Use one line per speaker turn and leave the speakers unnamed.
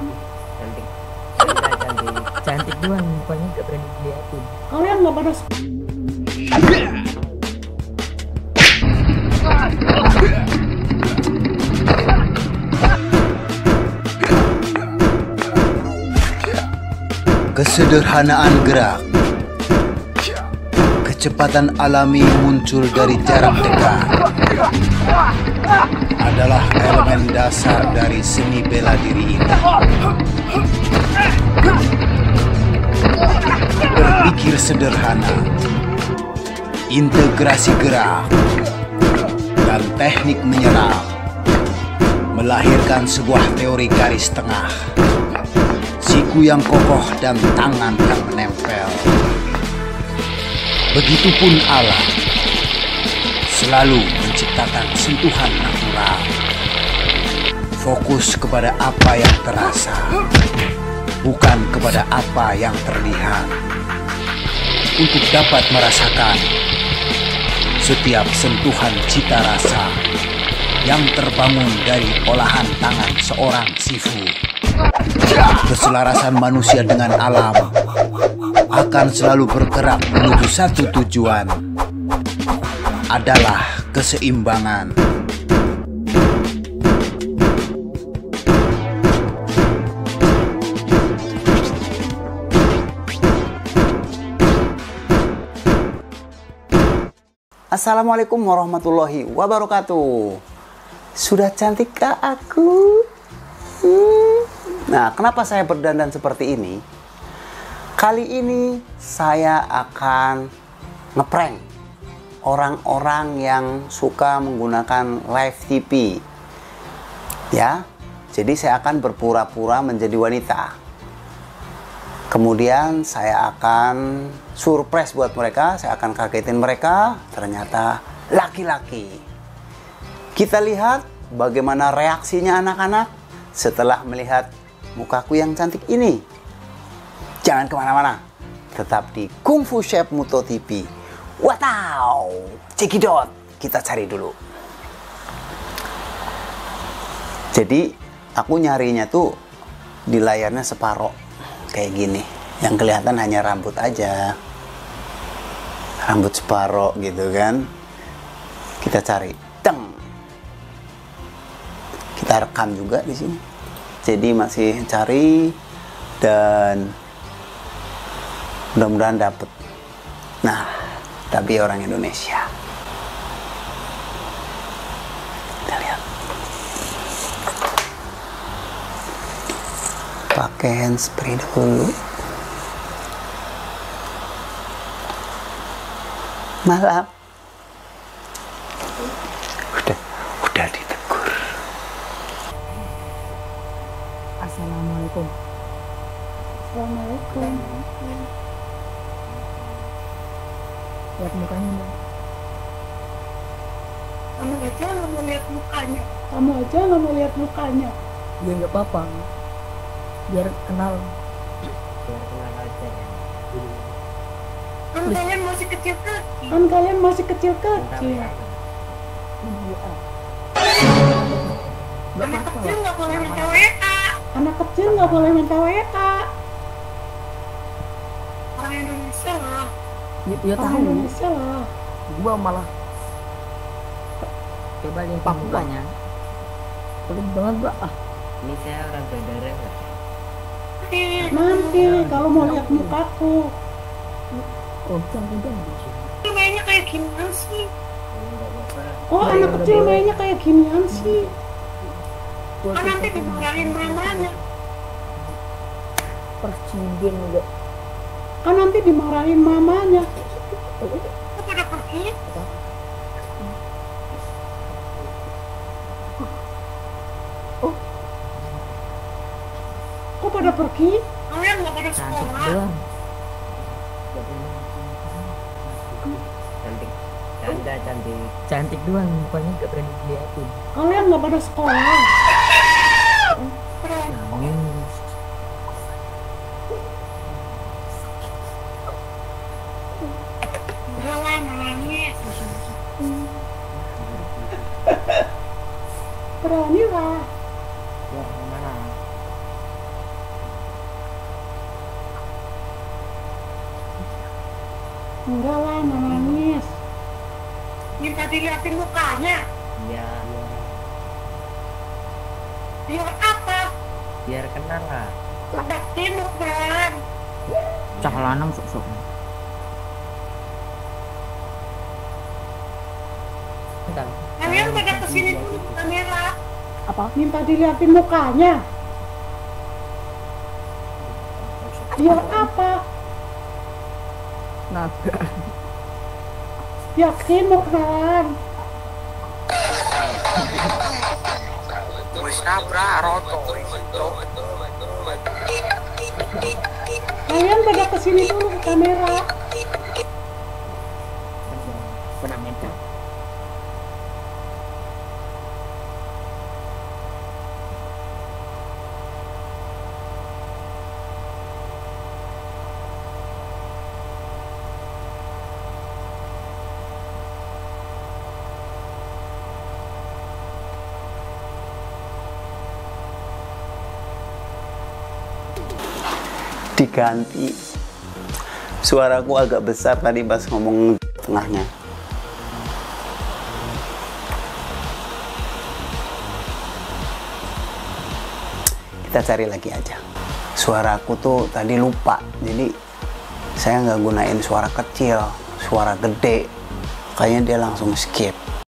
cantik. Cantik cantik doang mukanya gak berani diliatin
Kalian nggak pada
Kesederhanaan gerak Kecepatan alami muncul dari jarak dekat. Adalah elemen dasar dari seni bela diri ini. Berpikir sederhana Integrasi gerak Dan teknik menyerang Melahirkan sebuah teori garis tengah. Siku yang kokoh dan tangan yang menempel. Begitupun alam selalu menciptakan sentuhan natural. Fokus kepada apa yang terasa, bukan kepada apa yang terlihat. Untuk dapat merasakan setiap sentuhan cita rasa yang terbangun dari olahan tangan seorang sifu. Keselarasan manusia dengan alam akan selalu bergerak menuju satu tujuan adalah keseimbangan. Assalamualaikum warahmatullahi wabarakatuh. Sudah cantikkah aku? Hmm. Nah, kenapa saya berdandan seperti ini? Kali ini saya akan ngeprank orang-orang yang suka menggunakan live TV. Ya, jadi saya akan berpura-pura menjadi wanita. Kemudian saya akan surprise buat mereka, saya akan kagetin mereka, ternyata laki-laki. Kita lihat bagaimana reaksinya anak-anak setelah melihat mukaku yang cantik ini. Jangan ke mana-mana, tetap di Kung Fu Chef Muto TV. Wow, cekidot, kita cari dulu. Jadi aku nyarinya tuh di layarnya separoh kayak gini. Yang kelihatan hanya rambut aja. Rambut separoh gitu kan. Kita cari. Teng. Kita rekam juga di sini. Jadi masih cari dan mudah-mudahan dapet. Nah, tapi orang Indonesia. Kita lihat. Pakai handspray dulu. Malam. Udah, udah ditegur.
assalamualaikum
Assalamualaikum.
Lihat mukanya mbak
Kamu aja nggak mau lihat mukanya. Kamu aja nggak mau lihat mukanya.
ya nggak apa-apa biar kenal
biar kenal aja ya
Kan kalian masih kecil kecil. Kan kalian masih kecil kecil.
nggak
Anak kecil nggak boleh minta WA. Anak kecil nggak boleh minta WA. Orang Indonesia lah.
Ya, ya tahu
Indonesia lah.
gua malah
coba lihat
Pak,
mukanya
pelit banget gua ah
ini saya orang bandara
Nanti kalau mau lihat mukaku.
oh jangan jangan
Mainnya kayak ginian sih. Oh anak kecil mainnya kayak ginian sih.
gua
Kan nanti dimarahin mamanya.
persingin juga
Kan nanti dimarahin mamanya. Kok pada pergi?
Oh.
Kok pada pergi? Kalian nggak pada
cantik
sekolah.
doang
cantik cantik cantik
cantik doang mukanya gak berani diliatin
Kalian nggak pada sekolah.
beranilah beranilah
enggak lah nangis hmm. minta dilihatin mukanya.
Iya, iya
biar apa?
Biar kenal lah.
Udah timur kan
cah lanang sok-sok. Entar.
Kalian pada ke sini dulu ke kamera. Apa? Minta dilihatin mukanya. Biar apa?
Naga.
Yakin mau kenalan? Kalian pada ke sini dulu ke kamera.
Diganti. Suaraku agak besar tadi pas ngomong tengahnya. Kita cari lagi aja. Suaraku tuh tadi lupa jadi saya nggak gunain suara kecil suara gede. Kayaknya dia langsung skip